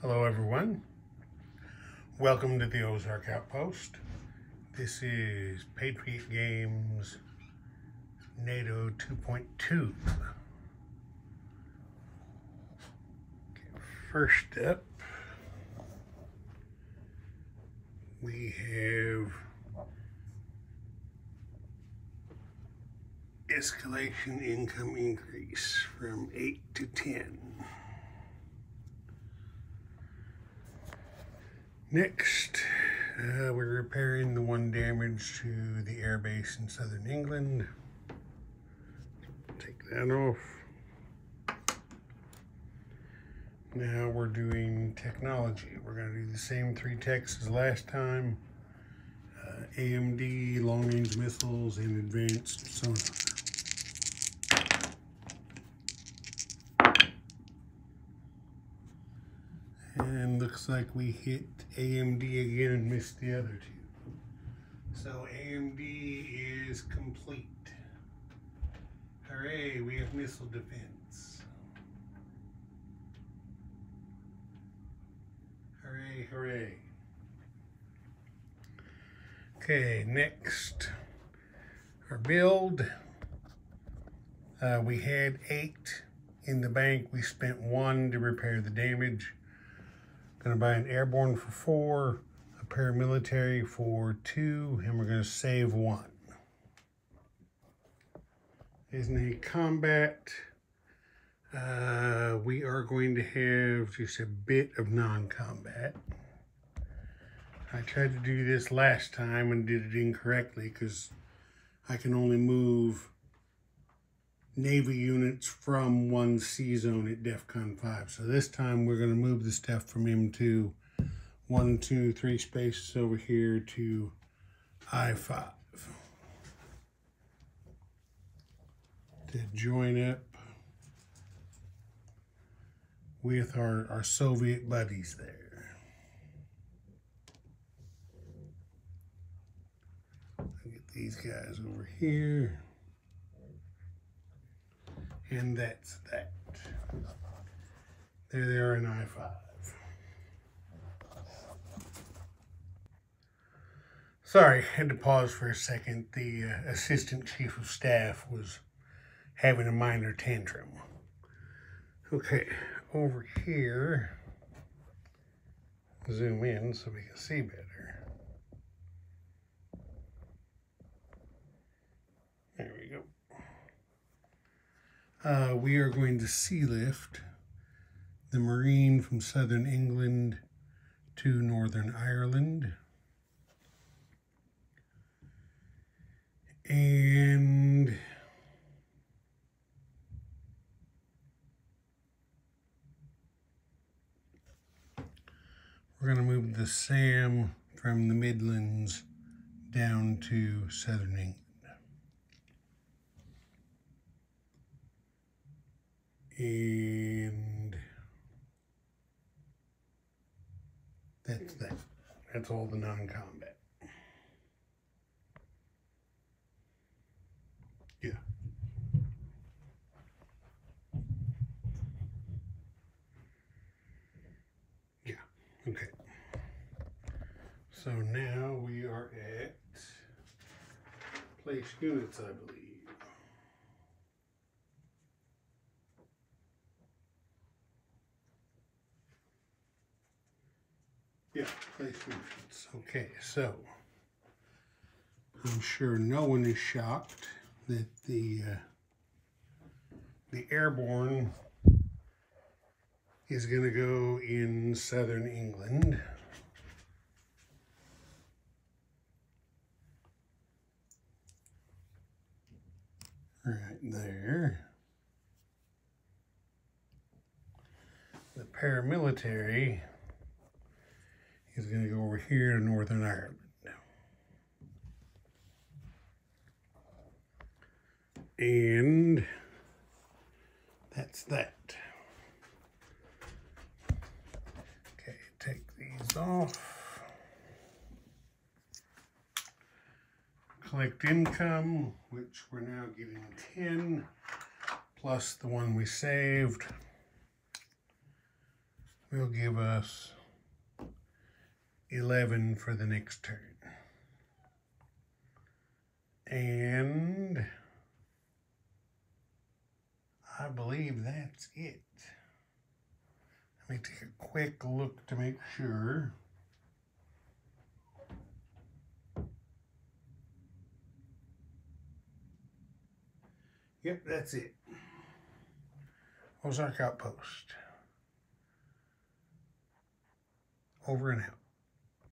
Hello, everyone. Welcome to the Ozark Outpost. This is Patriot Games NATO 2.2. First up, we have escalation income increase from 8 to 10. Next, uh, we're repairing the one damage to the airbase in southern England. Take that off. Now we're doing technology. We're going to do the same three techs as last time. Uh, AMD, long-range missiles, and advanced sonar. And looks like we hit AMD again and missed the other two. So AMD is complete. Hooray, we have missile defense. Hooray, hooray. Okay, next, our build. Uh, we had eight in the bank. We spent one to repair the damage. Gonna buy an airborne for four, a paramilitary for two, and we're gonna save one. Isn't a combat. Uh, we are going to have just a bit of non-combat. I tried to do this last time and did it incorrectly because I can only move Navy units from one sea zone at DEFCON 5. So this time we're going to move the stuff from M2, one, two, three spaces over here to I-5. To join up with our, our Soviet buddies there. Get these guys over here. And that's that. There they are in I-5. Sorry, had to pause for a second. The uh, Assistant Chief of Staff was having a minor tantrum. Okay, over here, zoom in so we can see better. Uh, we are going to sea lift the Marine from southern England to Northern Ireland. And we're going to move the SAM from the Midlands down to southern England. And that's that. That's all the non-combat. Yeah. Yeah, okay. So now we are at place units, I believe. Yeah. Okay, so I'm sure no one is shocked that the uh, the airborne is going to go in southern England. Right there. The paramilitary is going to go over here to Northern Ireland. Now. And that's that. Okay, take these off. Collect income, which we're now getting 10, plus the one we saved. will give us 11 for the next turn. And I believe that's it. Let me take a quick look to make sure. Yep, that's it. Ozark Outpost. Over and out.